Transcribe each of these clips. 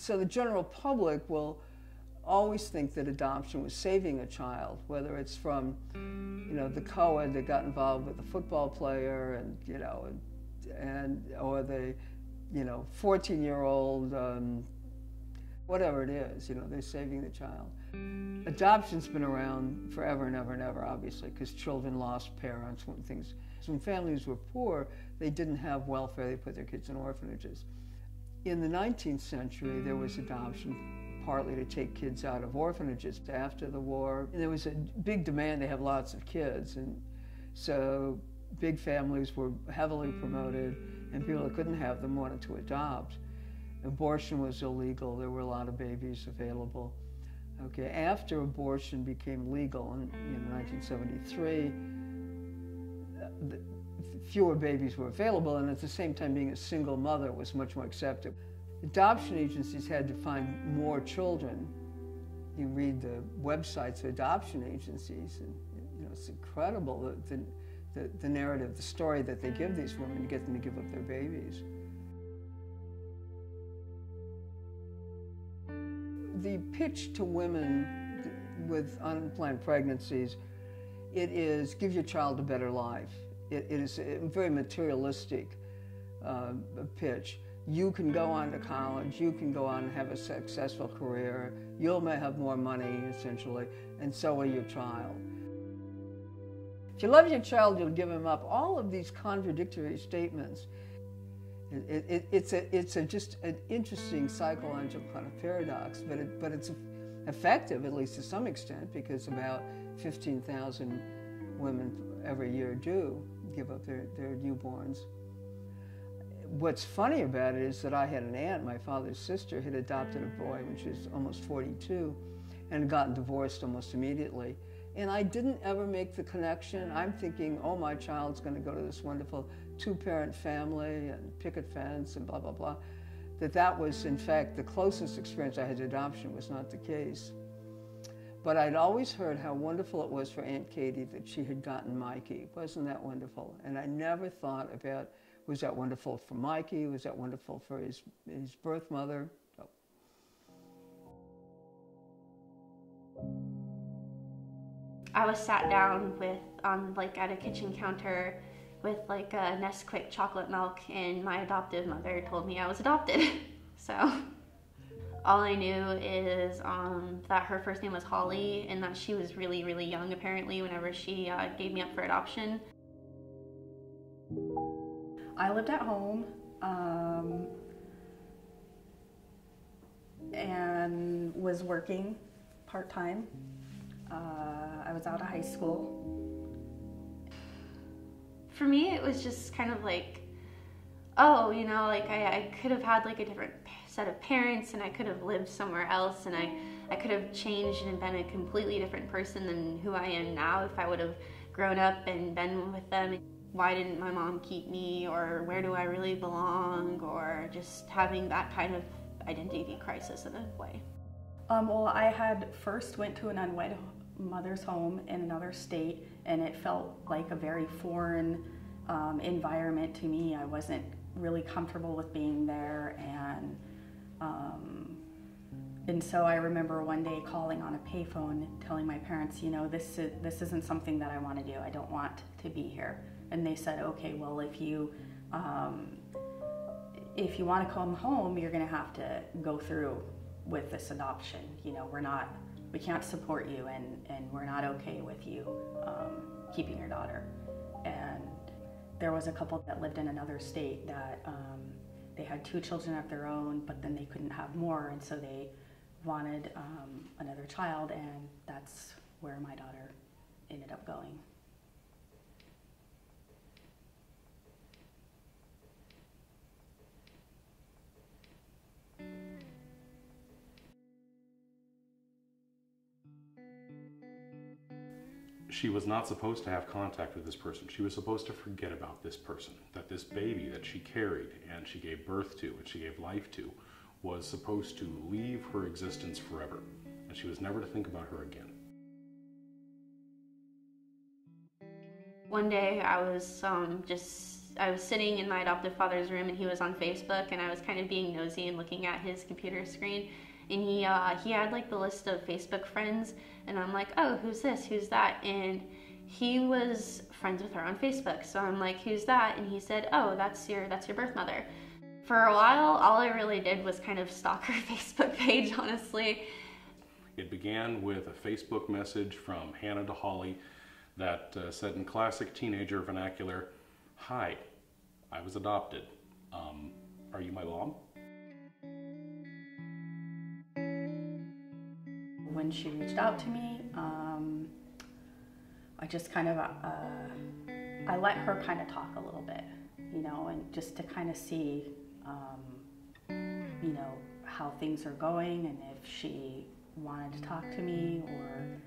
so the general public will always think that adoption was saving a child, whether it's from, you know, the co-ed that got involved with a football player and, you know, and, and or the, you know, 14-year-old, um, whatever it is, you know, they're saving the child. Adoption's been around forever and ever and ever, obviously, because children lost parents when things, when families were poor, they didn't have welfare, they put their kids in orphanages. In the 19th century, there was adoption partly to take kids out of orphanages after the war. And there was a big demand to have lots of kids, and so big families were heavily promoted, and people that couldn't have them wanted to adopt. Abortion was illegal. There were a lot of babies available. Okay, after abortion became legal in, in 1973, uh, the, fewer babies were available, and at the same time, being a single mother was much more accepted. Adoption agencies had to find more children. You read the websites of adoption agencies, and you know it's incredible the, the, the narrative, the story that they give these women to get them to give up their babies. The pitch to women with unplanned pregnancies, it is give your child a better life. It, it is a very materialistic uh, pitch you can go on to college, you can go on and have a successful career, you'll may have more money essentially, and so will your child. If you love your child, you'll give him up. All of these contradictory statements. It, it, it's a, it's a just an interesting psychological kind of paradox, but, it, but it's effective, at least to some extent, because about 15,000 women every year do give up their, their newborns what's funny about it is that I had an aunt, my father's sister, had adopted a boy when she was almost 42 and gotten divorced almost immediately. And I didn't ever make the connection. I'm thinking, oh, my child's going to go to this wonderful two-parent family and picket fence and blah, blah, blah. That that was, in fact, the closest experience I had to adoption was not the case. But I'd always heard how wonderful it was for Aunt Katie that she had gotten Mikey. Wasn't that wonderful? And I never thought about was that wonderful for Mikey? Was that wonderful for his, his birth mother? I was sat down with, on like at a kitchen counter with like a Nesquik chocolate milk and my adoptive mother told me I was adopted. so all I knew is um, that her first name was Holly and that she was really, really young apparently whenever she uh, gave me up for adoption. I lived at home um, and was working part time. Uh, I was out of high school. For me, it was just kind of like, oh, you know, like I, I could have had like a different set of parents and I could have lived somewhere else and I, I could have changed and been a completely different person than who I am now if I would have grown up and been with them why didn't my mom keep me or where do I really belong or just having that kind of identity crisis in a way. Um, well, I had first went to an unwed mother's home in another state and it felt like a very foreign um, environment to me. I wasn't really comfortable with being there and um, and so I remember one day calling on a payphone telling my parents, you know, this, is, this isn't something that I want to do. I don't want to be here and they said, okay, well, if you um, if you want to come home, you're going to have to go through with this adoption. You know, we're not, we can't support you, and and we're not okay with you um, keeping your daughter. And there was a couple that lived in another state that um, they had two children of their own, but then they couldn't have more, and so they wanted um, another child, and that's where my daughter ended up going. She was not supposed to have contact with this person. She was supposed to forget about this person, that this baby that she carried and she gave birth to and she gave life to was supposed to leave her existence forever. And she was never to think about her again. One day I was um, just I was sitting in my adoptive father's room and he was on Facebook and I was kind of being nosy and looking at his computer screen and he uh, he had like the list of Facebook friends and I'm like oh who's this? Who's that? And he was friends with her on Facebook. So I'm like who's that? And he said oh that's your that's your birth mother. For a while all I really did was kind of stalk her Facebook page honestly. It began with a Facebook message from Hannah to Holly that uh, said in classic teenager vernacular, Hi, I was adopted. Um, are you my mom? When she reached out to me, um, I just kind of, uh, I let her kind of talk a little bit, you know, and just to kind of see, um, you know, how things are going and if she wanted to talk to me or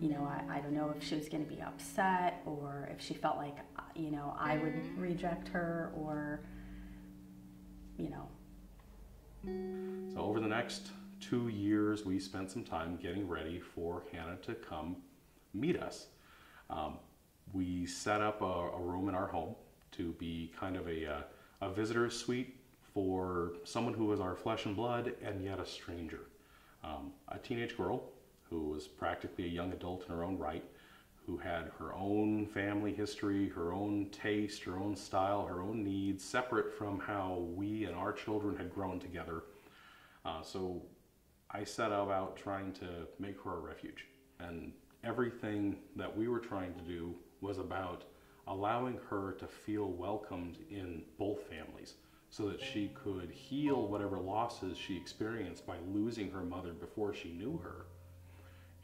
you know I, I don't know if she was going to be upset or if she felt like you know i would reject her or you know. So over the next two years we spent some time getting ready for hannah to come meet us um, we set up a, a, room in our home to be kind of a, uh, a visitor suite for someone who was our flesh and blood and yet a stranger um, a teenage girl who was practically a young adult in her own right, who had her own family history, her own taste, her own style, her own needs, separate from how we and our children had grown together. Uh, so I set about trying to make her a refuge. And everything that we were trying to do was about allowing her to feel welcomed in both families so that she could heal whatever losses she experienced by losing her mother before she knew her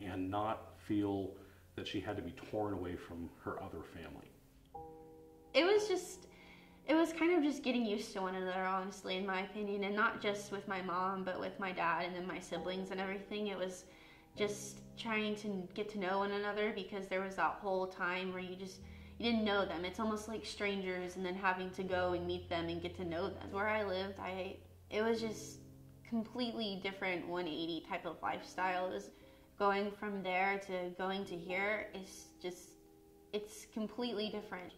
and not feel that she had to be torn away from her other family. It was just it was kind of just getting used to one another honestly in my opinion and not just with my mom but with my dad and then my siblings and everything it was just trying to get to know one another because there was that whole time where you just you didn't know them. It's almost like strangers, and then having to go and meet them and get to know them. Where I lived, I it was just completely different 180 type of lifestyle. It was going from there to going to here is just it's completely different.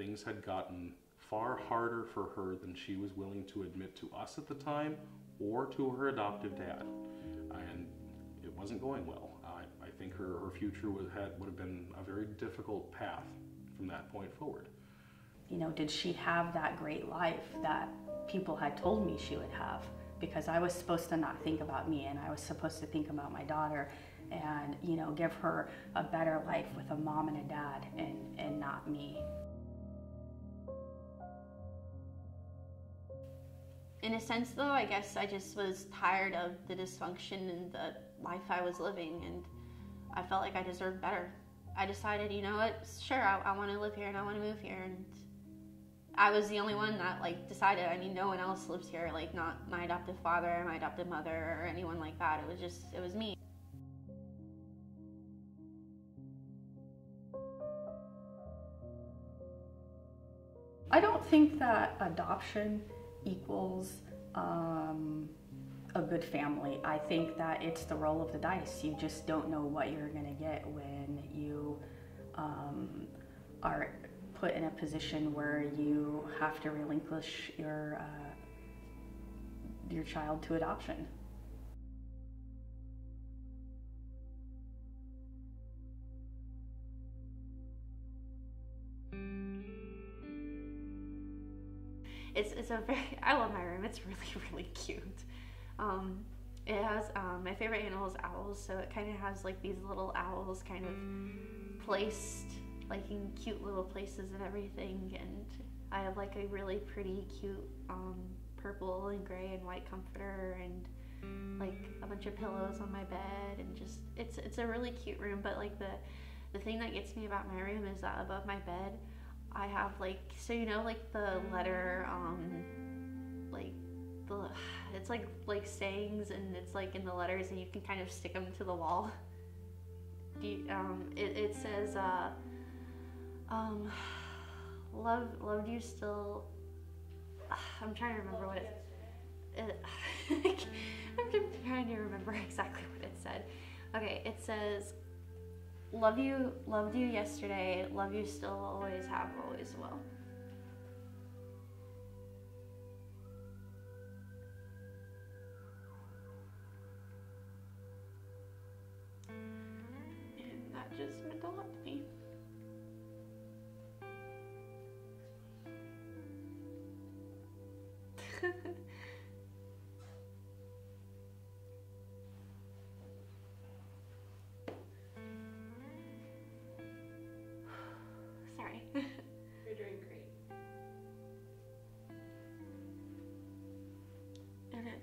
Things had gotten far harder for her than she was willing to admit to us at the time or to her adoptive dad. And it wasn't going well I, I think her, her future would, had, would have been a very difficult path from that point forward. You know, did she have that great life that people had told me she would have? Because I was supposed to not think about me and I was supposed to think about my daughter and, you know, give her a better life with a mom and a dad and, and not me. In a sense though i guess i just was tired of the dysfunction and the life i was living and I felt like I deserved better. I decided, you know what, sure, I, I want to live here and I want to move here. And I was the only one that like decided. I mean, no one else lives here, like not my adoptive father or my adoptive mother or anyone like that. It was just, it was me. I don't think that adoption equals um, a good family. I think that it's the roll of the dice. You just don't know what you're going to get when you um, are put in a position where you have to relinquish your uh, your child to adoption. It's, it's a very, I love my room. It's really, really cute. Um, it has um, my favorite animal is owls, so it kind of has like these little owls kind of placed like in cute little places and everything. And I have like a really pretty, cute um, purple and gray and white comforter and like a bunch of pillows on my bed and just it's it's a really cute room. But like the the thing that gets me about my room is that above my bed I have like so you know like the letter um like the it's like like sayings and it's like in the letters and you can kind of stick them to the wall. You, um, it, it says uh, um, love loved you still. I'm trying to remember what it. it I'm trying to remember exactly what it said. Okay, it says, "Love you, loved you yesterday. Love you still, always have, always will."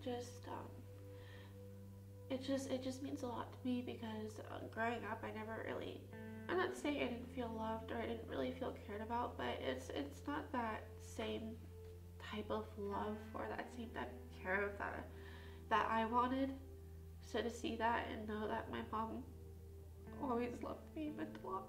Just um, it just it just means a lot to me because uh, growing up I never really I'm not saying I didn't feel loved or I didn't really feel cared about but it's it's not that same type of love or that same type of care that that I wanted. So to see that and know that my mom always loved me meant a lot